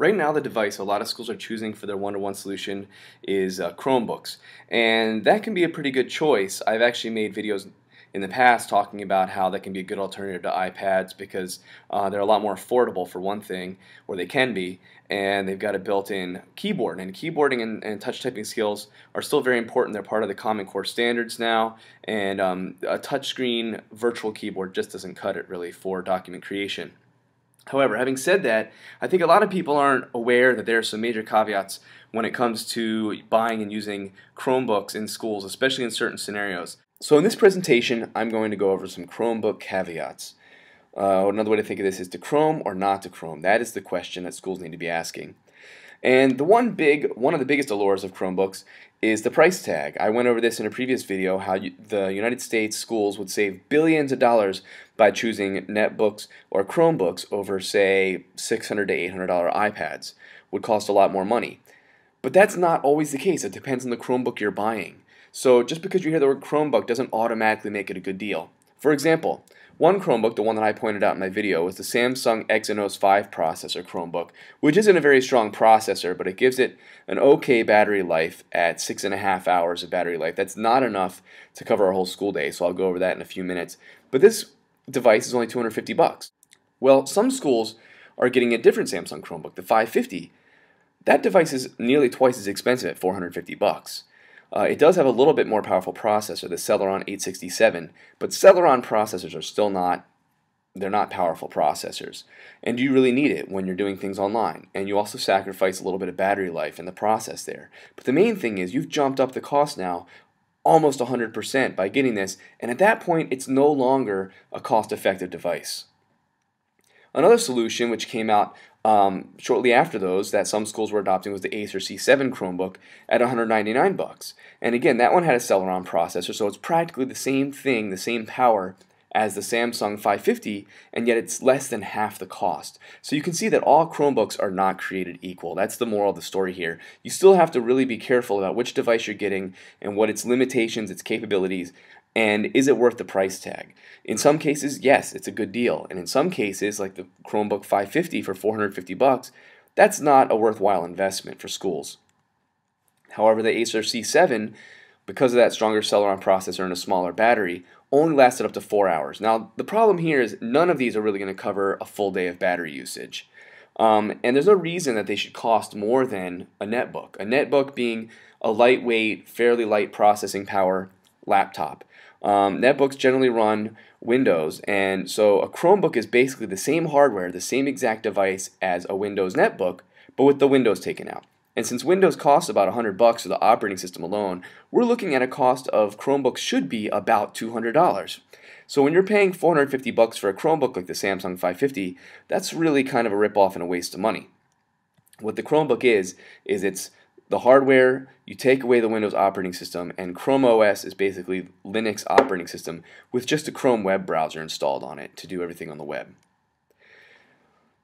Right now, the device a lot of schools are choosing for their one-to-one solution is uh, Chromebooks, and that can be a pretty good choice. I've actually made videos in the past talking about how that can be a good alternative to iPads because uh, they're a lot more affordable for one thing, or they can be, and they've got a built-in keyboard. And keyboarding and, and, touch typing skills are still very important. They're part of the Common Core standards now, and um, a touchscreen virtual keyboard just doesn't cut it really for document creation. However, having said that, I think a lot of people aren't aware that there are some major caveats when it comes to buying and using Chromebooks in schools, especially in certain scenarios. So in this presentation, I'm going to go over some Chromebook caveats. Uh, another way to think of this is to Chrome or not to Chrome. That is the question that schools need to be asking. And the one big, one of the biggest allures of Chromebooks is the price tag. I went over this in a previous video how you, the United States schools would save billions of dollars by choosing netbooks or Chromebooks over say $600 to $800 iPads. Would cost a lot more money. But that's not always the case. It depends on the Chromebook you're buying. So just because you hear the word Chromebook doesn't automatically make it a good deal. For example, one Chromebook, the one that I pointed out in my video, was the Samsung Exynos 5 processor Chromebook, which isn't a very strong processor, but it gives it an okay battery life at six and a half hours of battery life. That's not enough to cover a whole school day, so I'll go over that in a few minutes. But this device is only 250 bucks. Well, some schools are getting a different Samsung Chromebook, the 550. That device is nearly twice as expensive at 450 bucks. Uh, it does have a little bit more powerful processor, the Celeron 867, but Celeron processors are still not they're not powerful processors. And you really need it when you're doing things online. And you also sacrifice a little bit of battery life in the process there. But the main thing is you've jumped up the cost now almost 100% by getting this, and at that point it's no longer a cost-effective device. Another solution which came out um, shortly after those that some schools were adopting was the Acer C7 Chromebook at 199 bucks. And again, that one had a Celeron processor, so it's practically the same thing, the same power as the Samsung 550, and yet it's less than half the cost. So you can see that all Chromebooks are not created equal. That's the moral of the story here. You still have to really be careful about which device you're getting and what its limitations, its capabilities, and is it worth the price tag? In some cases, yes, it's a good deal. And in some cases, like the Chromebook 550 for 450 bucks, that's not a worthwhile investment for schools. However, the Acer C7, because of that stronger Celeron processor and a smaller battery, only lasted up to 4 hours. Now, the problem here is none of these are really going to cover a full day of battery usage. Um, and there's no reason that they should cost more than a netbook. A netbook being a lightweight, fairly light processing power laptop. Um, netbooks generally run Windows, and so a Chromebook is basically the same hardware, the same exact device as a Windows netbook, but with the Windows taken out. And since Windows costs about 100 bucks for the operating system alone, we're looking at a cost of Chromebooks should be about $200. So when you're paying 450 bucks for a Chromebook like the Samsung 550, that's really kind of a ripoff and a waste of money. What the Chromebook is, is it's the hardware, you take away the Windows operating system, and Chrome OS is basically Linux operating system with just a Chrome web browser installed on it to do everything on the web.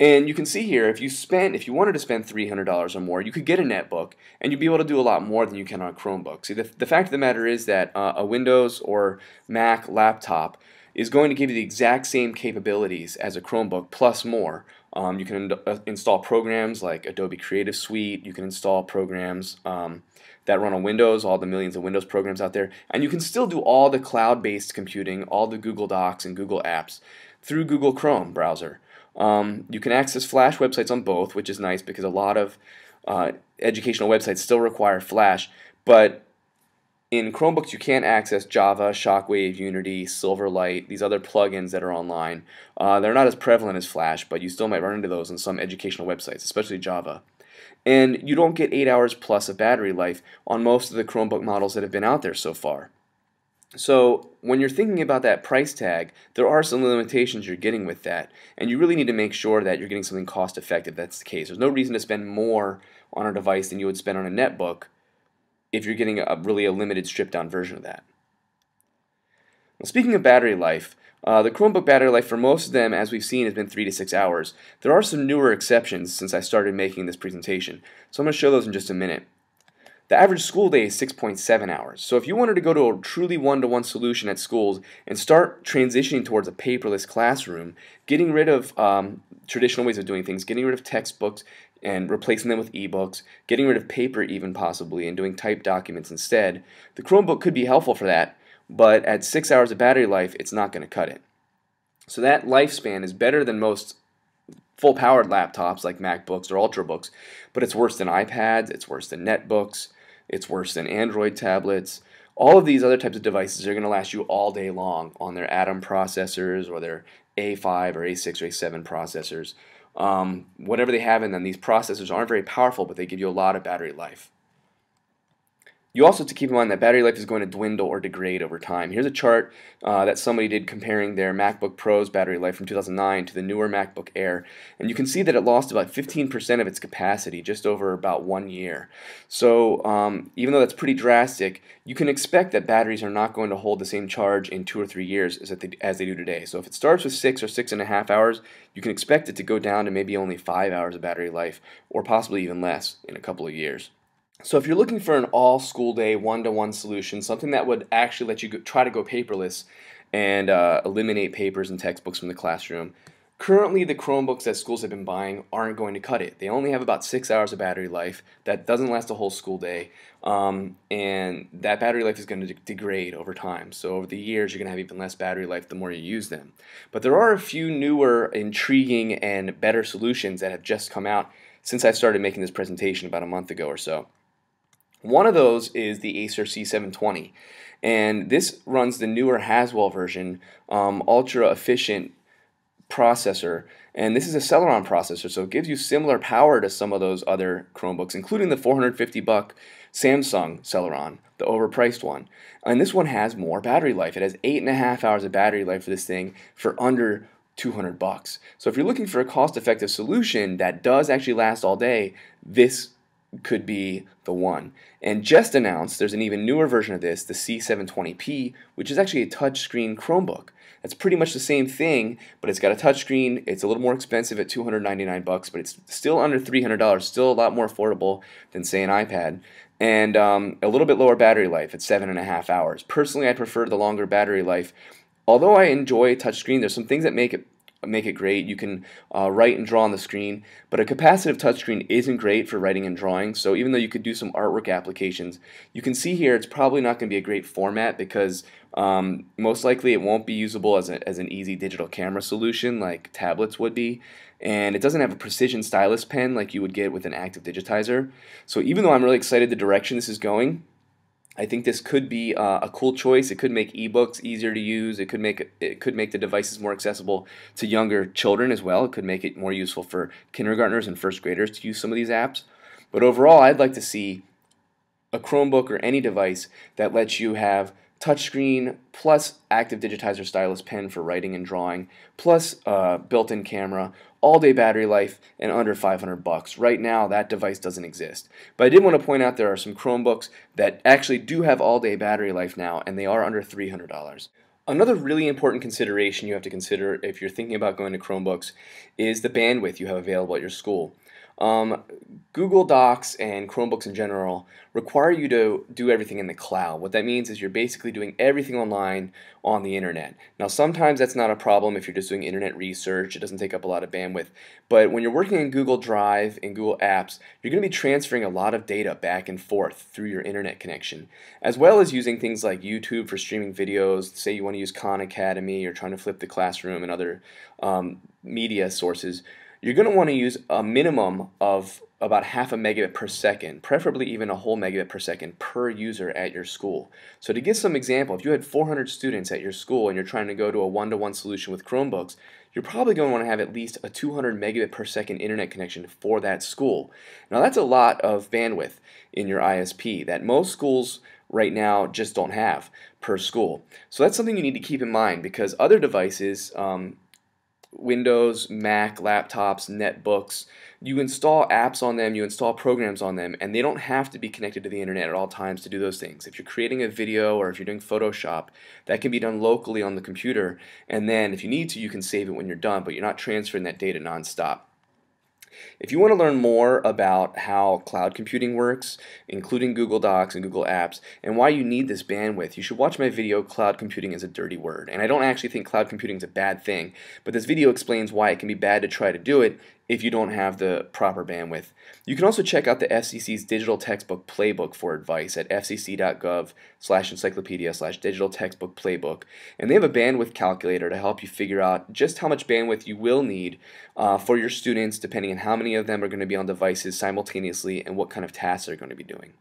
And you can see here, if you spent, if you wanted to spend $300 or more, you could get a netbook, and you'd be able to do a lot more than you can on a Chromebook. See, the, the fact of the matter is that uh, a Windows or Mac laptop is going to give you the exact same capabilities as a Chromebook plus more. Um, you can in uh, install programs like Adobe Creative Suite. You can install programs um, that run on Windows, all the millions of Windows programs out there. And you can still do all the cloud-based computing, all the Google Docs and Google Apps through Google Chrome browser. Um, you can access Flash websites on both, which is nice because a lot of uh, educational websites still require Flash. But in Chromebooks, you can't access Java, Shockwave, Unity, Silverlight, these other plugins that are online. Uh, they're not as prevalent as Flash, but you still might run into those on some educational websites, especially Java. And you don't get 8 hours plus of battery life on most of the Chromebook models that have been out there so far. So when you're thinking about that price tag, there are some limitations you're getting with that, and you really need to make sure that you're getting something cost effective. That's the case. There's no reason to spend more on a device than you would spend on a netbook if you're getting a really a limited stripped down version of that. Now, speaking of battery life, uh, the Chromebook battery life for most of them, as we've seen, has been 3 to 6 hours. There are some newer exceptions since I started making this presentation, so I'm going to show those in just a minute. The average school day is 6.7 hours. So if you wanted to go to a truly one-to-one solution at schools and start transitioning towards a paperless classroom, getting rid of um, traditional ways of doing things, getting rid of textbooks and replacing them with ebooks, getting rid of paper even possibly, and doing typed documents instead, the Chromebook could be helpful for that, but at six hours of battery life, it's not going to cut it. So that lifespan is better than most full powered laptops like MacBooks or Ultrabooks, but it's worse than iPads, it's worse than netbooks, it's worse than Android tablets. All of these other types of devices are going to last you all day long on their Atom processors or their A5 or A6 or A7 processors. Um, whatever they have in them, these processors aren't very powerful, but they give you a lot of battery life. You also have to keep in mind that battery life is going to dwindle or degrade over time. Here's a chart uh, that somebody did comparing their MacBook Pro's battery life from 2009 to the newer MacBook Air, and you can see that it lost about 15% of its capacity just over about one year. So um, even though that's pretty drastic, you can expect that batteries are not going to hold the same charge in two or three years as they, as they do today. So if it starts with six or six and a half hours, you can expect it to go down to maybe only five hours of battery life, or possibly even less in a couple of years. So if you're looking for an all school day one-to-one solution, something that would actually let you go, try to go paperless and uh, eliminate papers and textbooks from the classroom, currently the Chromebooks that schools have been buying aren't going to cut it. They only have about six hours of battery life. That doesn't last a whole school day, um, and that battery life is going to de degrade over time. So over the years, you're going to have even less battery life the more you use them. But there are a few newer, intriguing, and better solutions that have just come out since I started making this presentation about a month ago or so. One of those is the Acer C720, and this runs the newer Haswell version, um, ultra efficient processor, and this is a Celeron processor, so it gives you similar power to some of those other Chromebooks, including the 450 buck Samsung Celeron, the overpriced one. And this one has more battery life. It has eight and a half hours of battery life for this thing for under 200 bucks. So if you're looking for a cost-effective solution that does actually last all day, this could be the one. And just announced, there's an even newer version of this, the C720p, which is actually a touchscreen Chromebook. That's pretty much the same thing, but it's got a touchscreen. It's a little more expensive at 299 bucks, but it's still under $300. Still a lot more affordable than say an iPad, and um, a little bit lower battery life at seven and a half hours. Personally, I prefer the longer battery life. Although I enjoy touchscreen, there's some things that make it make it great. You can uh, write and draw on the screen, but a capacitive touchscreen isn't great for writing and drawing. So even though you could do some artwork applications, you can see here it's probably not going to be a great format because um, most likely it won't be usable as, a, as an easy digital camera solution like tablets would be. And it doesn't have a precision stylus pen like you would get with an active digitizer. So even though I'm really excited the direction this is going, I think this could be uh, a cool choice. It could make ebooks easier to use. It could make it could make the devices more accessible to younger children as well. It could make it more useful for kindergartners and first graders to use some of these apps. But overall, I'd like to see a Chromebook or any device that lets you have touchscreen plus active digitizer stylus pen for writing and drawing plus uh, built-in camera all day battery life and under 500 bucks. Right now that device doesn't exist. But I did want to point out there are some Chromebooks that actually do have all day battery life now and they are under $300 Another really important consideration you have to consider if you're thinking about going to Chromebooks is the bandwidth you have available at your school. Um, Google Docs and Chromebooks in general require you to do everything in the cloud. What that means is you're basically doing everything online on the internet. Now sometimes that's not a problem if you're just doing internet research, it doesn't take up a lot of bandwidth. But when you're working in Google Drive and Google Apps, you're going to be transferring a lot of data back and forth through your internet connection, as well as using things like YouTube for streaming videos. Say you want to use Khan Academy or trying to flip the classroom and other um, media sources you're going to want to use a minimum of about half a megabit per second, preferably even a whole megabit per second per user at your school. So to give some example, if you had 400 students at your school and you're trying to go to a one-to-one -one solution with Chromebooks, you're probably going to want to have at least a 200 megabit per second internet connection for that school. Now that's a lot of bandwidth in your ISP that most schools right now just don't have per school. So that's something you need to keep in mind because other devices, um, Windows, Mac, laptops, netbooks. You install apps on them, you install programs on them, and they don't have to be connected to the internet at all times to do those things. If you're creating a video or if you're doing Photoshop, that can be done locally on the computer, and then if you need to, you can save it when you're done, but you're not transferring that data nonstop. If you want to learn more about how cloud computing works, including Google Docs and Google Apps, and why you need this bandwidth, you should watch my video, Cloud Computing is a Dirty Word. And I don't actually think cloud computing is a bad thing, but this video explains why it can be bad to try to do it if you don't have the proper bandwidth. You can also check out the FCC's digital textbook playbook for advice at fcc.gov slash encyclopedia slash digital textbook playbook. And they have a bandwidth calculator to help you figure out just how much bandwidth you will need uh, for your students depending on how many of them are going to be on devices simultaneously and what kind of tasks they're going to be doing.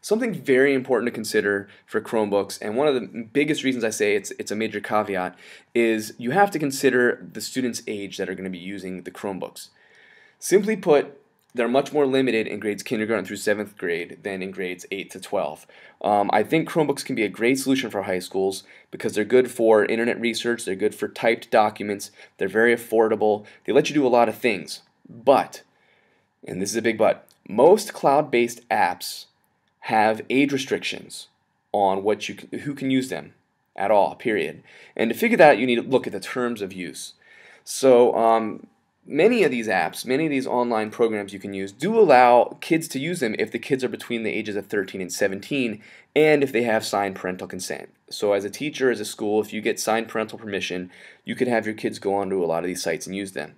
Something very important to consider for Chromebooks, and one of the biggest reasons I say it's, it's a major caveat, is you have to consider the students' age that are going to be using the Chromebooks. Simply put, they're much more limited in grades kindergarten through seventh grade than in grades 8 to 12. Um, I think Chromebooks can be a great solution for high schools because they're good for internet research, they're good for typed documents, they're very affordable, they let you do a lot of things. But, and this is a big but, most cloud based apps have age restrictions on what you can, who can use them at all, period. And to figure that out, you need to look at the terms of use. So um, many of these apps, many of these online programs you can use do allow kids to use them if the kids are between the ages of 13 and 17 and if they have signed parental consent. So as a teacher, as a school, if you get signed parental permission, you could have your kids go onto a lot of these sites and use them.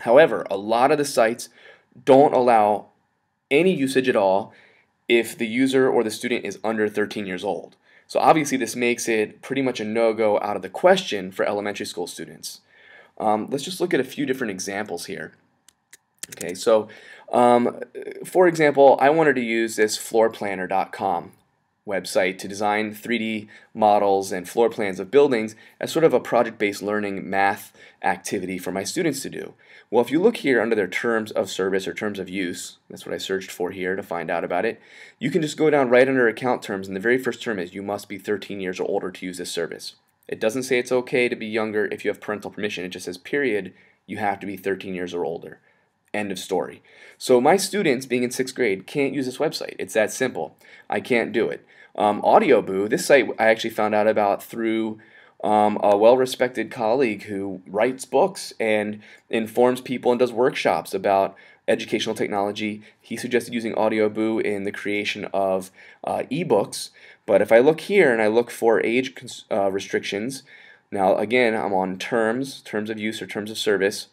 However, a lot of the sites don't allow any usage at all if the user or the student is under 13 years old. So obviously this makes it pretty much a no-go out of the question for elementary school students. Um, let's just look at a few different examples here. Okay, so um, for example, I wanted to use this floorplanner.com website to design 3D models and floor plans of buildings as sort of a project-based learning math activity for my students to do. Well, if you look here under their terms of service or terms of use, that's what I searched for here to find out about it, you can just go down right under account terms and the very first term is you must be 13 years or older to use this service. It doesn't say it's okay to be younger if you have parental permission. It just says, period, you have to be 13 years or older. End of story. So my students, being in sixth grade, can't use this website. It's that simple. I can't do it. Um, AudioBoo, this site I actually found out about through um, a well-respected colleague who writes books and informs people and does workshops about educational technology. He suggested using AudioBoo in the creation of uh, ebooks. But if I look here and I look for age uh, restrictions, now again I'm on terms, terms of use or terms of service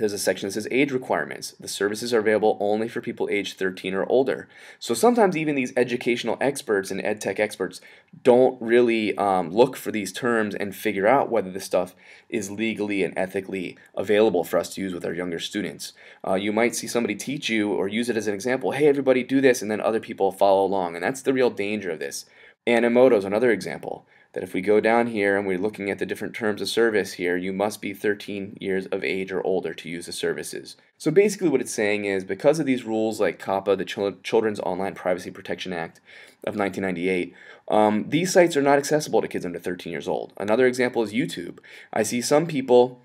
there's a section that says age requirements. The services are available only for people aged 13 or older. So sometimes even these educational experts and ed tech experts don't really um, look for these terms and figure out whether this stuff is legally and ethically available for us to use with our younger students. Uh, you might see somebody teach you or use it as an example, hey everybody do this, and then other people follow along. And that's the real danger of this. Animoto is another example that if we go down here and we're looking at the different terms of service here, you must be 13 years of age or older to use the services. So basically what it's saying is because of these rules like COPPA, the Children's Online Privacy Protection Act of 1998, um, these sites are not accessible to kids under 13 years old. Another example is YouTube. I see some people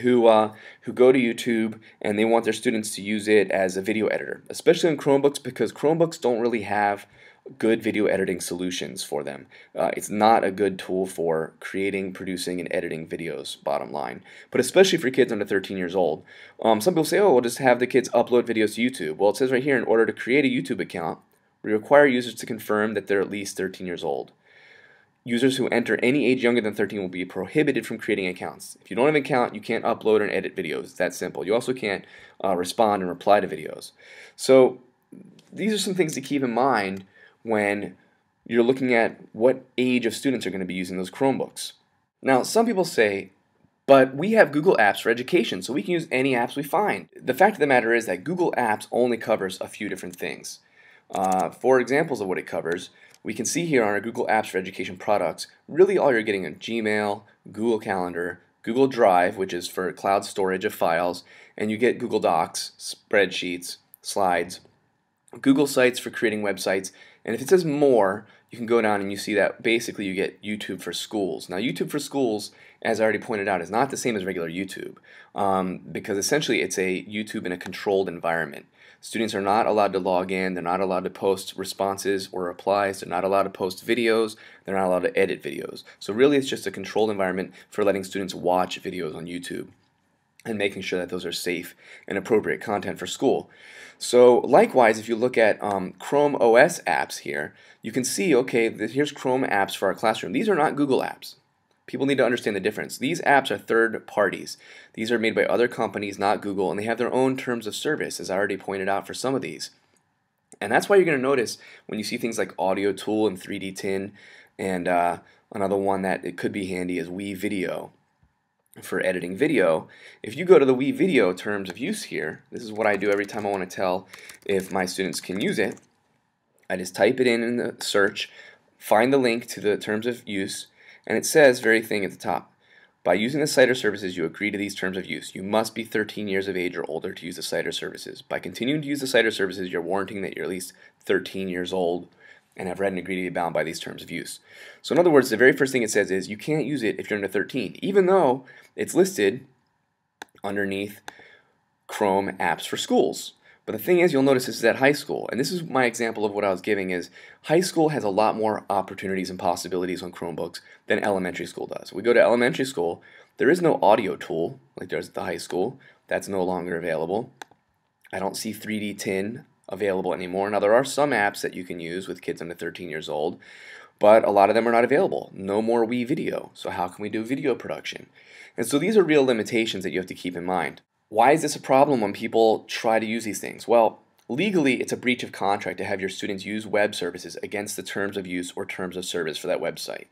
who uh, who go to YouTube and they want their students to use it as a video editor, especially in Chromebooks because Chromebooks don't really have good video editing solutions for them. Uh, it's not a good tool for creating, producing, and editing videos, bottom line. But especially for kids under 13 years old. Um, some people say, oh, we'll just have the kids upload videos to YouTube. Well, it says right here, in order to create a YouTube account, we require users to confirm that they're at least 13 years old. Users who enter any age younger than 13 will be prohibited from creating accounts. If you don't have an account, you can't upload and edit videos. It's that simple. You also can't uh, respond and reply to videos. So these are some things to keep in mind when you're looking at what age of students are going to be using those Chromebooks. Now, some people say, but we have Google Apps for education, so we can use any apps we find. The fact of the matter is that Google Apps only covers a few different things. Uh, for examples of what it covers, we can see here on our Google Apps for Education products, really all you're getting are Gmail, Google Calendar, Google Drive, which is for cloud storage of files, and you get Google Docs, spreadsheets, slides, Google Sites for creating websites, and if it says more, you can go down and you see that basically you get YouTube for schools. Now YouTube for schools, as I already pointed out, is not the same as regular YouTube um, because essentially it's a YouTube in a controlled environment. Students are not allowed to log in, they're not allowed to post responses or replies, they're not allowed to post videos, they're not allowed to edit videos. So really it's just a controlled environment for letting students watch videos on YouTube. And making sure that those are safe and appropriate content for school. So likewise, if you look at um, Chrome OS apps here, you can see, okay, here's Chrome apps for our classroom. These are not Google apps. People need to understand the difference. These apps are third parties. These are made by other companies, not Google, and they have their own terms of service, as I already pointed out for some of these. And that's why you're going to notice when you see things like Audio Tool and 3D Tin, and uh, another one that it could be handy is WeVideo for editing video. If you go to the WeVideo terms of use here, this is what I do every time I want to tell if my students can use it. I just type it in in the search, find the link to the terms of use, and it says very thing at the top. By using the site services, you agree to these terms of use. You must be 13 years of age or older to use the site services. By continuing to use the site services, you're warranting that you're at least 13 years old and have read and agreed to be bound by these terms of use. So in other words, the very first thing it says is you can't use it if you're under 13, even though it's listed underneath Chrome apps for schools. But the thing is, you'll notice this is at high school, and this is my example of what I was giving is high school has a lot more opportunities and possibilities on Chromebooks than elementary school does. We go to elementary school, there is no audio tool like there's at the high school. That's no longer available. I don't see 3D Tin available anymore. Now, there are some apps that you can use with kids under 13 years old, but a lot of them are not available. No more WeVideo. So, how can we do video production? And so, these are real limitations that you have to keep in mind. Why is this a problem when people try to use these things? Well, legally, it's a breach of contract to have your students use web services against the terms of use or terms of service for that website.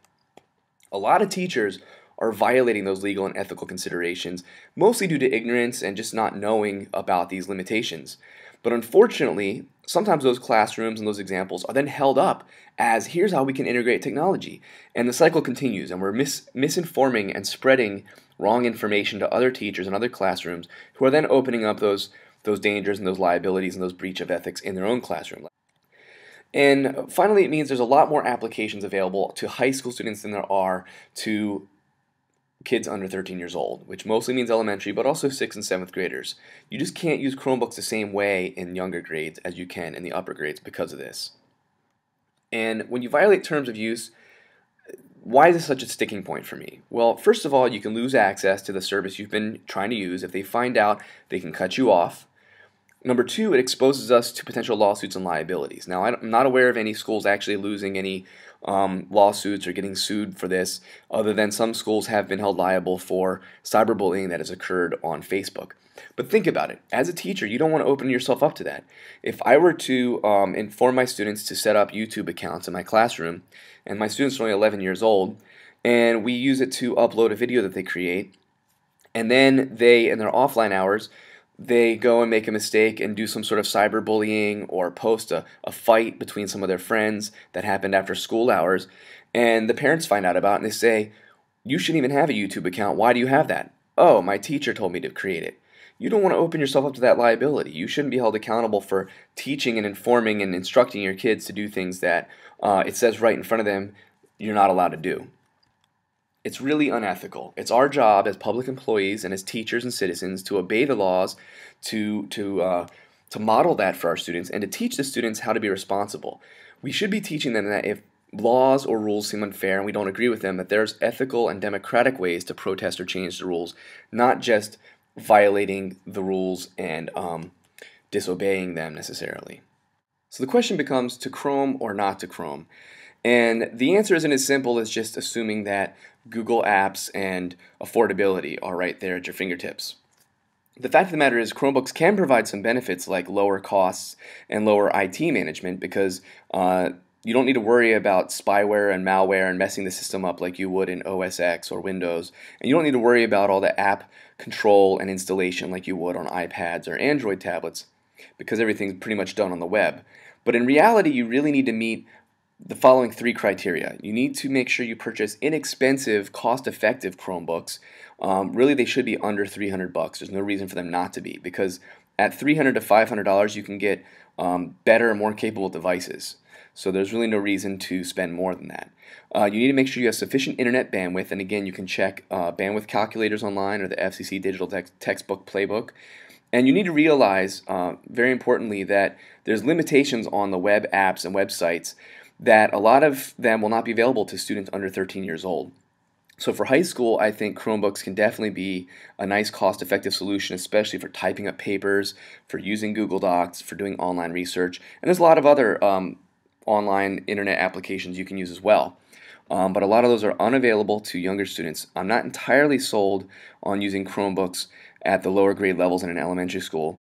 A lot of teachers are violating those legal and ethical considerations, mostly due to ignorance and just not knowing about these limitations. But unfortunately, sometimes those classrooms and those examples are then held up as here's how we can integrate technology. And the cycle continues, and we're mis- misinforming and spreading wrong information to other teachers and other classrooms who are then opening up those, those dangers and those liabilities and those breach of ethics in their own classroom. And finally, it means there's a lot more applications available to high school students than there are to kids under 13 years old, which mostly means elementary, but also 6th and 7th graders. You just can't use Chromebooks the same way in younger grades as you can in the upper grades because of this. And when you violate terms of use, why is this such a sticking point for me? Well, first of all, you can lose access to the service you've been trying to use. If they find out, they can cut you off. Number two, it exposes us to potential lawsuits and liabilities. Now, I'm not aware of any schools actually losing any um, lawsuits or getting sued for this, other than some schools have been held liable for cyberbullying that has occurred on Facebook. But think about it. As a teacher, you don't want to open yourself up to that. If I were to um, inform my students to set up YouTube accounts in my classroom, and my students are only 11 years old, and we use it to upload a video that they create, and then they, in their offline hours, they go and make a mistake and do some sort of cyberbullying or post a, a fight between some of their friends that happened after school hours, and the parents find out about it and they say, You shouldn't even have a YouTube account. Why do you have that? Oh, my teacher told me to create it. You don't want to open yourself up to that liability. You shouldn't be held accountable for teaching and informing and instructing your kids to do things that uh, it says right in front of them you're not allowed to do. It's really unethical. It's our job as public employees and as teachers and citizens to obey the laws, to to uh, to model that for our students, and to teach the students how to be responsible. We should be teaching them that if laws or rules seem unfair and we don't agree with them, that there's ethical and democratic ways to protest or change the rules, not just violating the rules and um, disobeying them necessarily. So the question becomes to Chrome or not to Chrome. And the answer isn't as simple as just assuming that Google Apps and affordability are right there at your fingertips. The fact of the matter is, Chromebooks can provide some benefits like lower costs and lower IT management because uh, you don't need to worry about spyware and malware and messing the system up like you would in OS X or Windows. And you don't need to worry about all the app control and installation like you would on iPads or Android tablets because everything's pretty much done on the web. But in reality, you really need to meet the following three criteria. You need to make sure you purchase inexpensive, cost-effective Chromebooks. Um, really, they should be under 300 bucks. There's no reason for them not to be because at 300 to 500 dollars, you can get um, better, more capable devices. So there's really no reason to spend more than that. Uh, you need to make sure you have sufficient internet bandwidth, and again, you can check uh, bandwidth calculators online or the FCC Digital Tex Textbook Playbook. And you need to realize, uh, very importantly, that there's limitations on the web apps and websites that a lot of them will not be available to students under 13 years old. So for high school, I think Chromebooks can definitely be a nice cost-effective solution, especially for typing up papers, for using Google Docs, for doing online research, and there's a lot of other um, online internet applications you can use as well. Um, but a lot of those are unavailable to younger students. I'm not entirely sold on using Chromebooks at the lower grade levels in an elementary school.